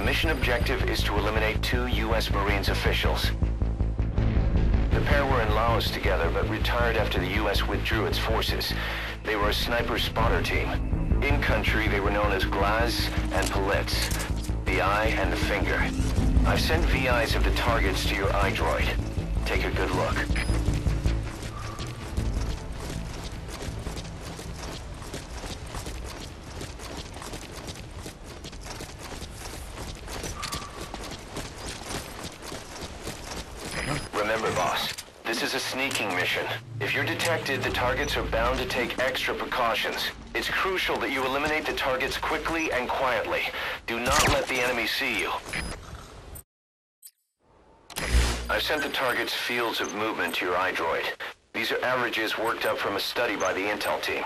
mission objective is to eliminate two U.S. Marines officials. The pair were in Laos together, but retired after the U.S. withdrew its forces. They were a sniper spotter team. In country, they were known as Glaz and Politz, the eye and the finger. I've sent VIs of the targets to your iDroid. Take a good look. The targets are bound to take extra precautions. It's crucial that you eliminate the targets quickly and quietly. Do not let the enemy see you. I've sent the target's fields of movement to your iDroid. These are averages worked up from a study by the intel team.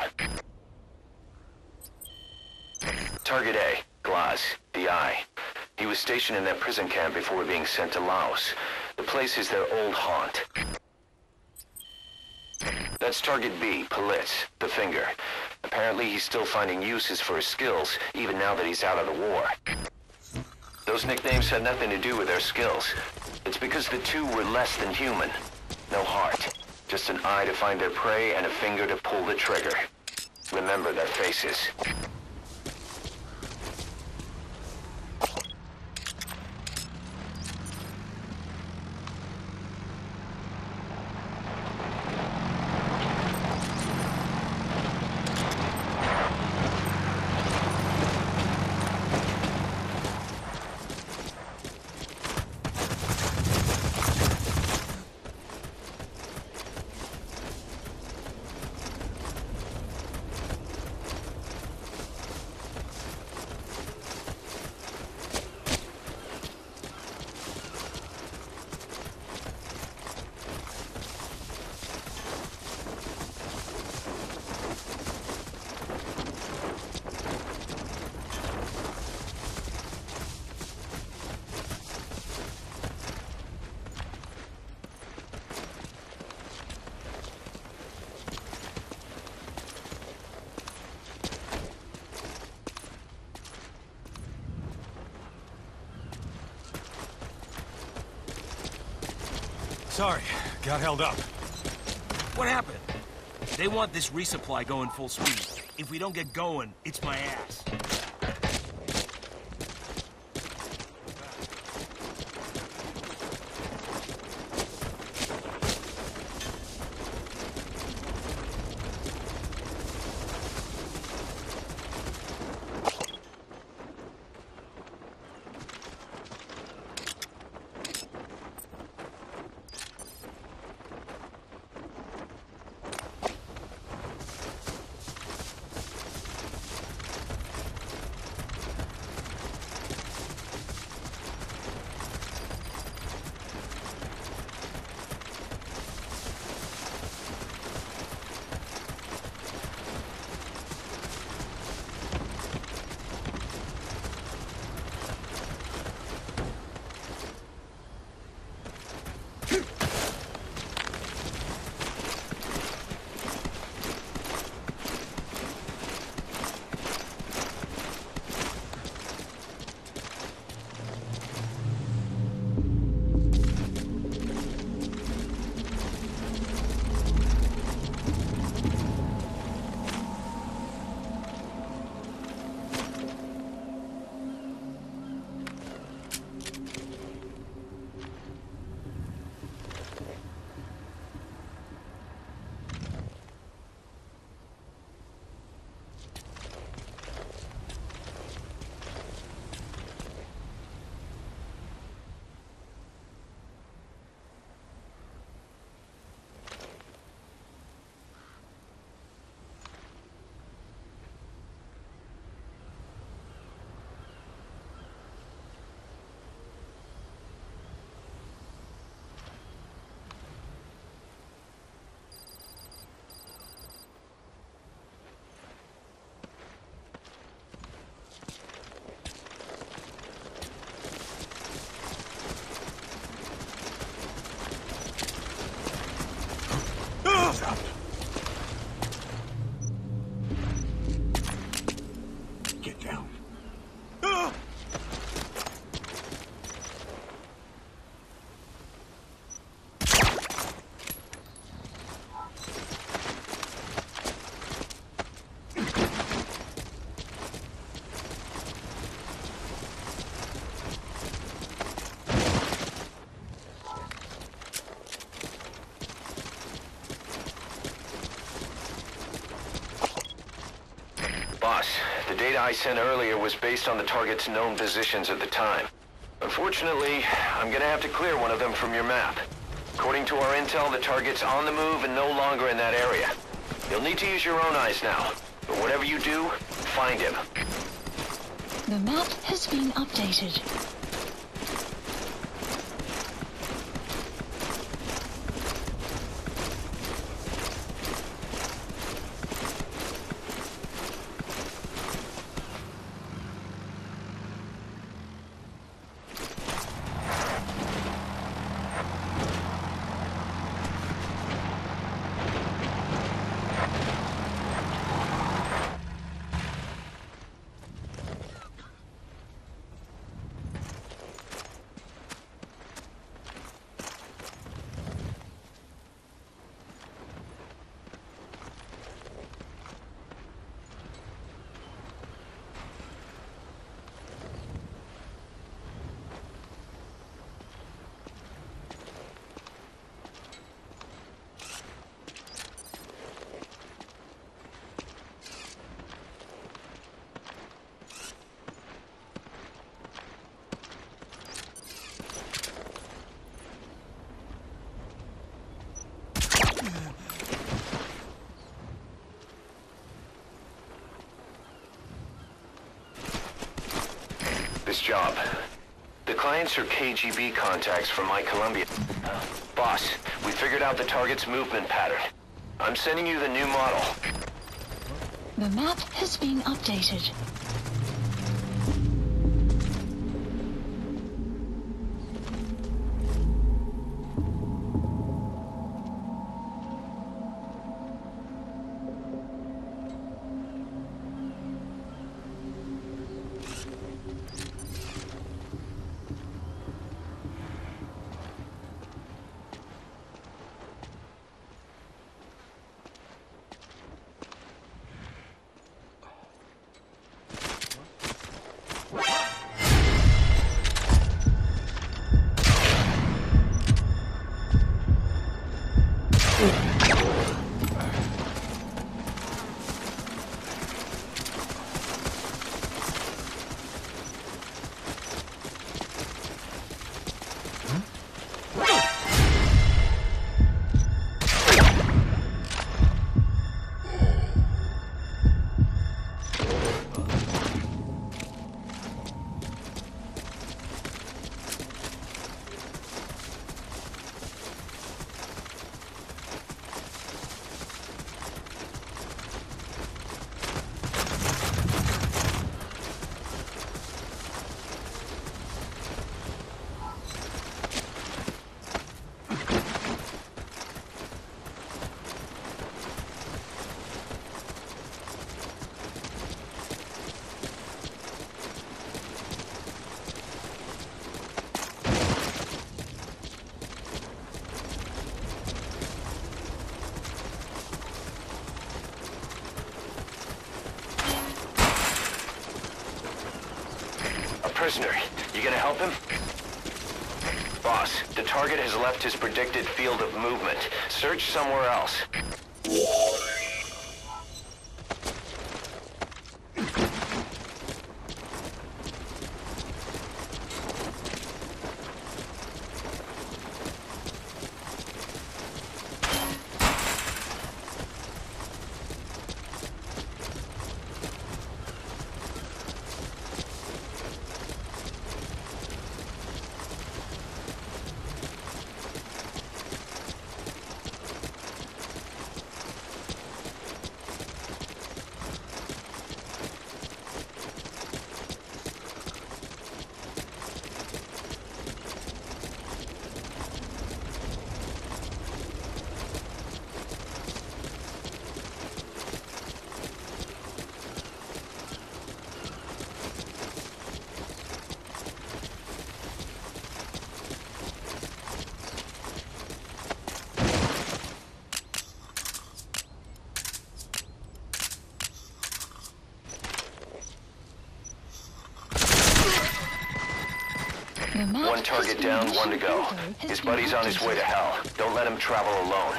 Target A, Glaz, the Eye. He was stationed in that prison camp before being sent to Laos. The place is their old haunt. That's target B, Politz, the finger. Apparently he's still finding uses for his skills, even now that he's out of the war. Those nicknames had nothing to do with their skills. It's because the two were less than human. No heart. Just an eye to find their prey and a finger to pull the trigger. Remember their faces. Sorry, got held up. What happened? They want this resupply going full speed. If we don't get going, it's my ass. Data I sent earlier was based on the target's known positions at the time. Unfortunately, I'm gonna have to clear one of them from your map. According to our intel, the target's on the move and no longer in that area. You'll need to use your own eyes now. But whatever you do, find him. The map has been updated. This job. The clients are KGB contacts from my Colombia. Boss, we figured out the target's movement pattern. I'm sending you the new model. The map has been updated. Prisoner. You gonna help him? Boss, the target has left his predicted field of movement. Search somewhere else. Target down, one to go. His buddy's on his way to hell. Don't let him travel alone.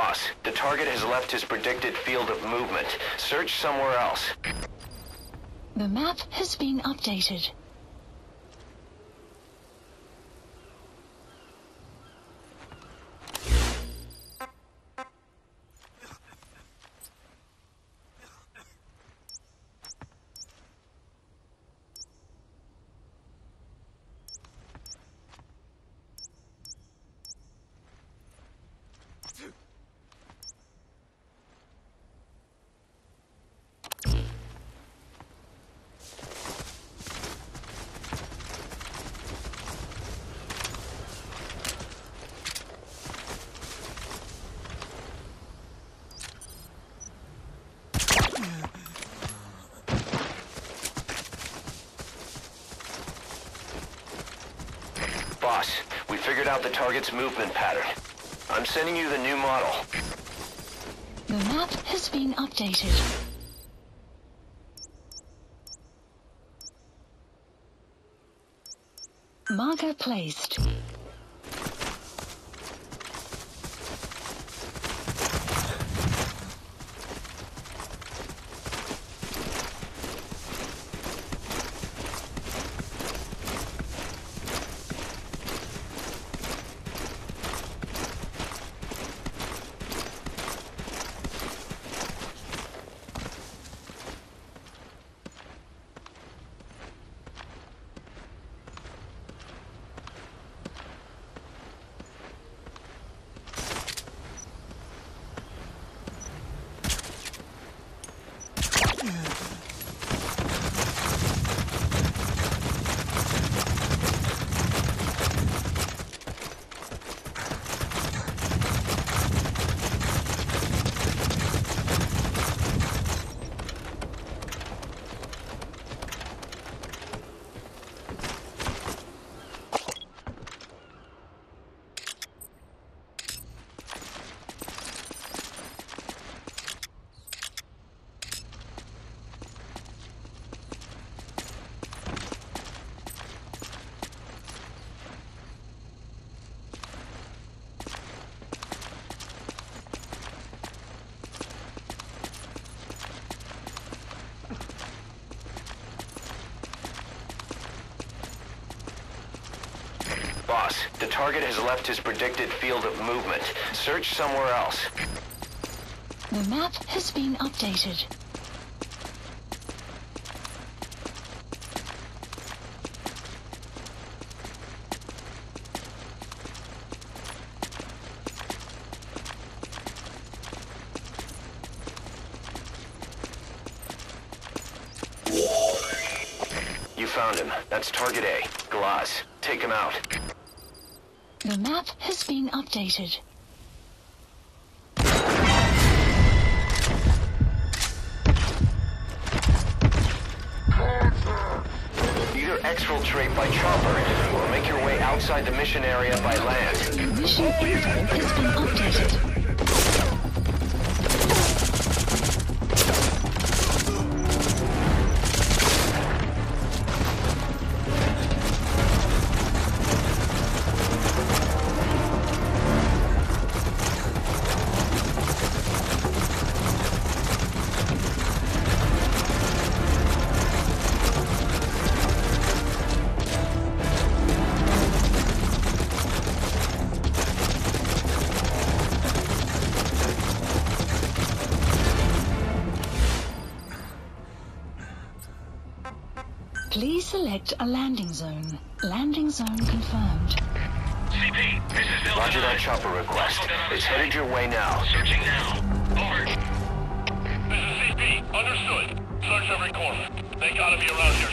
Boss, the target has left his predicted field of movement. Search somewhere else. The map has been updated. Boss, we figured out the target's movement pattern. I'm sending you the new model. The map has been updated. Marker placed. Boss, the target has left his predicted field of movement. Search somewhere else. The map has been updated. You found him. That's target A. Glaz. Take him out. The map has been updated. Either exfiltrate by chopper or make your way outside the mission area by land. Mission info has been updated. Please select a landing zone. Landing zone confirmed. CP, this is Delta Roger that chopper request. It's headed your way now. Searching now. Over. This is CP. Understood. Search every corner. They gotta be around here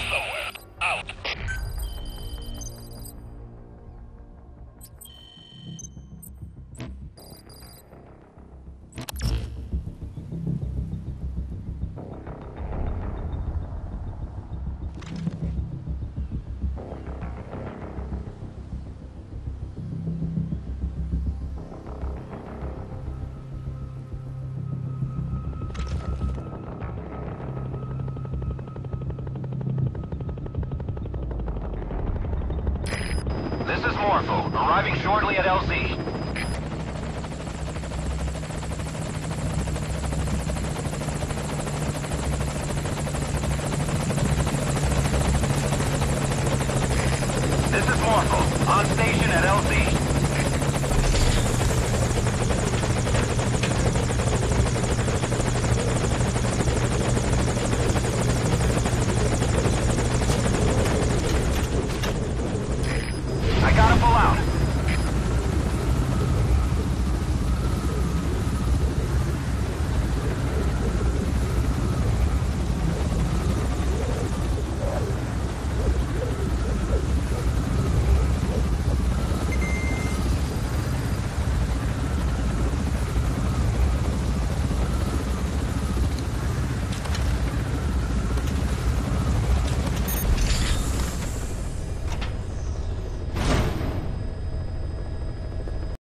arriving shortly at LZ.